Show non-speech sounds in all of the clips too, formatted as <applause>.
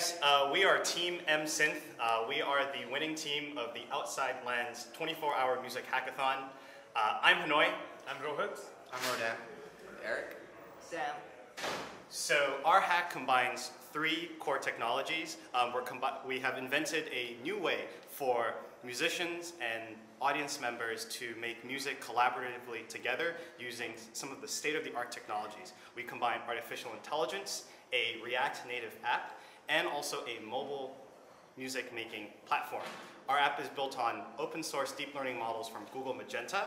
guys, uh, we are Team M Synth. Uh, we are the winning team of the Outside Lands 24-hour music hackathon. Uh, I'm Hanoi. I'm Rohit. I'm Rodan. Eric. Sam. So our hack combines three core technologies. Um, we have invented a new way for musicians and audience members to make music collaboratively together using some of the state-of-the-art technologies. We combine artificial intelligence, a React Native app, and also a mobile music making platform. Our app is built on open source deep learning models from Google Magenta,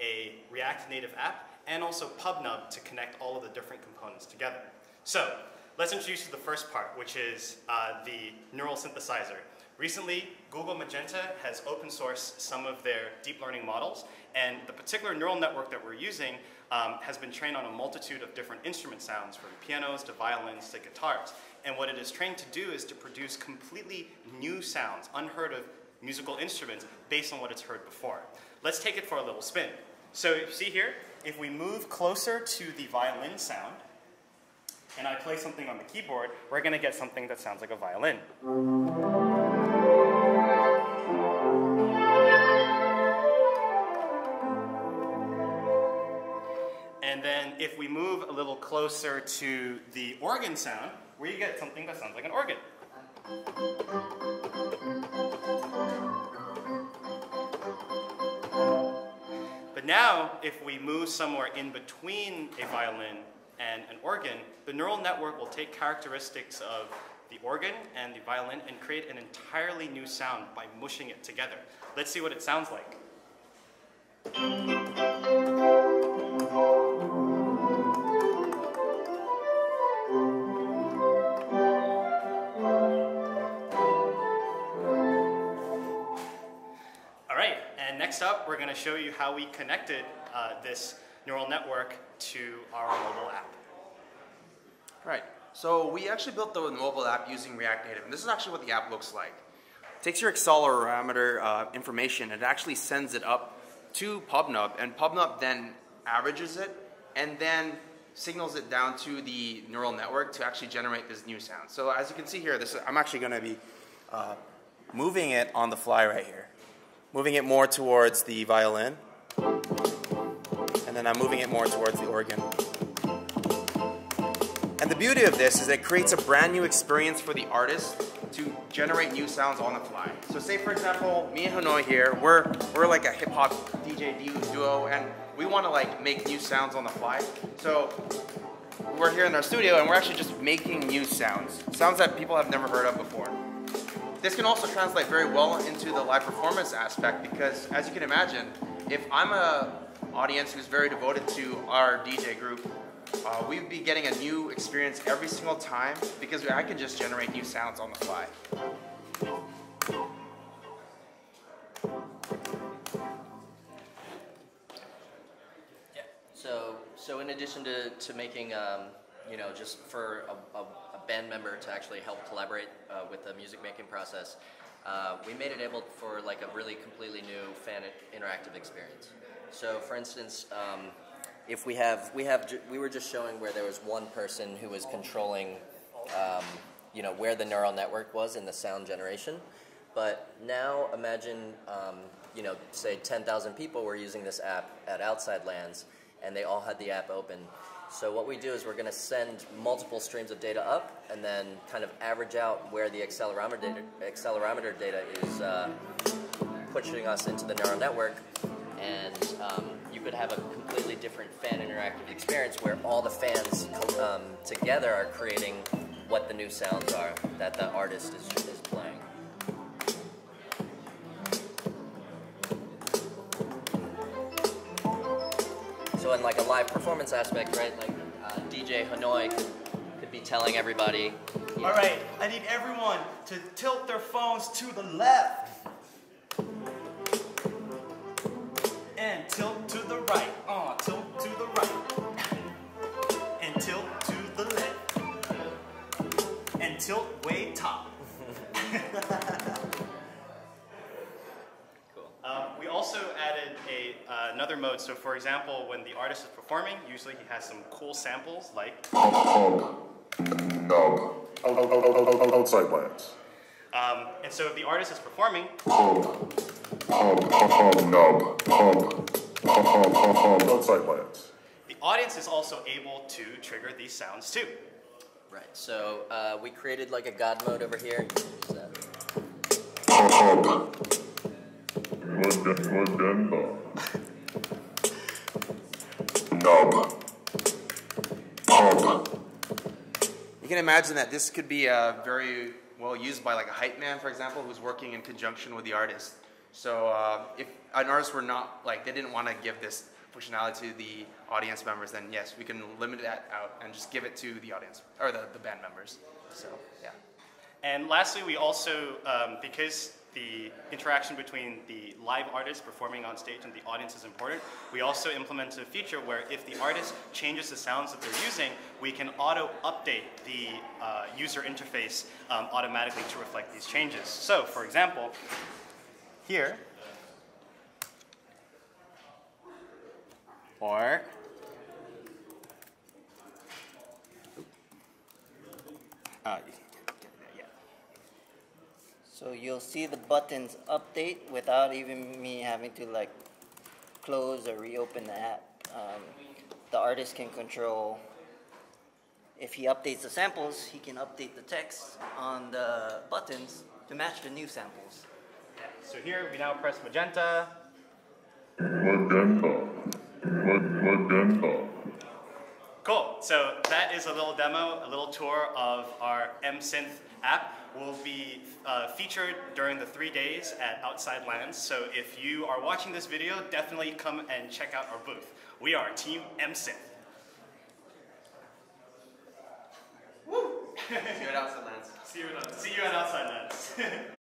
a React Native app, and also PubNub to connect all of the different components together. So let's introduce you to the first part, which is uh, the neural synthesizer. Recently, Google Magenta has open sourced some of their deep learning models, and the particular neural network that we're using um, has been trained on a multitude of different instrument sounds, from pianos to violins to guitars. And what it is trained to do is to produce completely new sounds, unheard of musical instruments, based on what it's heard before. Let's take it for a little spin. So you see here, if we move closer to the violin sound, and I play something on the keyboard, we're going to get something that sounds like a violin. And then if we move a little closer to the organ sound, we get something that sounds like an organ. But now, if we move somewhere in between a violin and an organ, the neural network will take characteristics of the organ and the violin and create an entirely new sound by mushing it together. Let's see what it sounds like. Next up, we're going to show you how we connected uh, this neural network to our mobile app. Right. So we actually built the mobile app using React Native, and this is actually what the app looks like. It takes your accelerometer uh, information and actually sends it up to PubNub, and PubNub then averages it, and then signals it down to the neural network to actually generate this new sound. So as you can see here, this is, I'm actually going to be uh, moving it on the fly right here moving it more towards the violin, and then I'm moving it more towards the organ. And the beauty of this is it creates a brand new experience for the artist to generate new sounds on the fly. So say for example, me and Hanoi here, we're, we're like a hip hop DJ duo and we want to like make new sounds on the fly. So we're here in our studio and we're actually just making new sounds. Sounds that people have never heard of before. This can also translate very well into the live performance aspect because as you can imagine, if I'm a audience who's very devoted to our DJ group, uh, we'd be getting a new experience every single time because I can just generate new sounds on the fly. Yeah. So, so in addition to, to making, um, you know, just for a, a band member to actually help collaborate uh, with the music making process, uh, we made it able for like a really completely new fan interactive experience. So, for instance, um, if we have we have we were just showing where there was one person who was controlling, um, you know, where the neural network was in the sound generation. But now imagine, um, you know, say 10,000 people were using this app at Outside Lands, and they all had the app open so what we do is we're going to send multiple streams of data up and then kind of average out where the accelerometer data, accelerometer data is uh, pushing us into the neural network. And um, you could have a completely different fan interactive experience where all the fans um, together are creating what the new sounds are that the artist is, is playing. So in like a live performance aspect, right? Like uh, DJ Hanoi could, could be telling everybody. All know, right, I need everyone to tilt their phones to the left. Also added a, uh, another mode. So for example, when the artist is performing, usually he has some cool samples like. Nub. outside lands. Um, and so if the artist is performing, nub, outside lands. the audience is also able to trigger these sounds too. Right. So uh, we created like a God mode over here. Use that. Hum, hum. Maden- Madenda. Nub. Hum. You can imagine that this could be uh, very well used by like a hype man, for example, who's working in conjunction with the artist. So uh, if an artist were not like they didn't want to give this functionality to the audience members, then yes, we can limit that out and just give it to the audience or the, the band members. So yeah. And lastly, we also, um, because the interaction between the live artist performing on stage and the audience is important, we also implemented a feature where if the artist changes the sounds that they're using, we can auto update the uh, user interface um, automatically to reflect these changes. So, for example, here, or uh. So you'll see the buttons update without even me having to like close or reopen the app. Um, the artist can control. If he updates the samples, he can update the text on the buttons to match the new samples. So here we now press magenta, Madenda. Mad- Madenda. Cool. So that is a little demo, a little tour of our MSynth app. Will be uh, featured during the three days at Outside Lands. So if you are watching this video, definitely come and check out our booth. We are Team MSynth. <laughs> See you at Outside Lands. See you, see you at Outside Lands. <laughs>